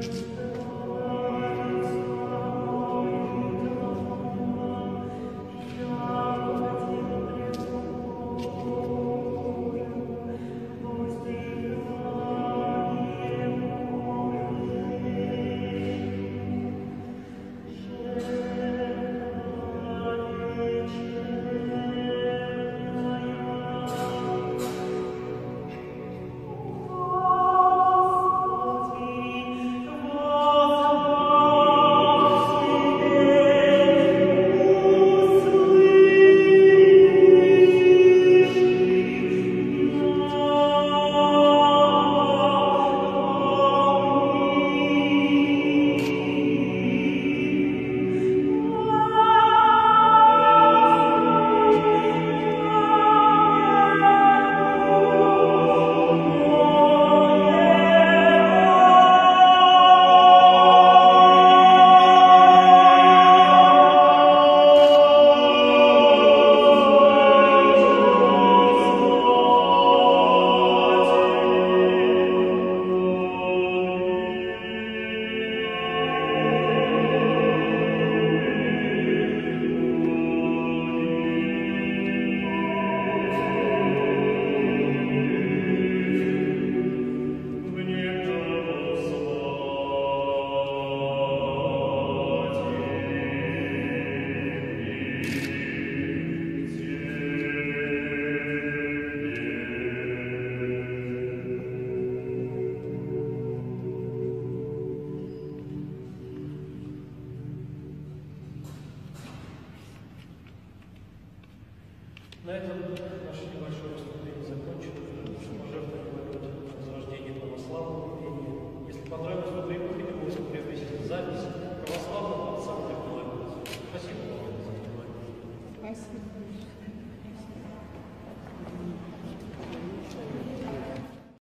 Jesus. На этом наше небольшое выступление закончено. Саможертвование возрождение православного времени. Если понравилось, то приходите, мы смотрим запись православного отца Николая. Спасибо вам. Спасибо.